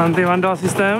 Anti-vandal systém.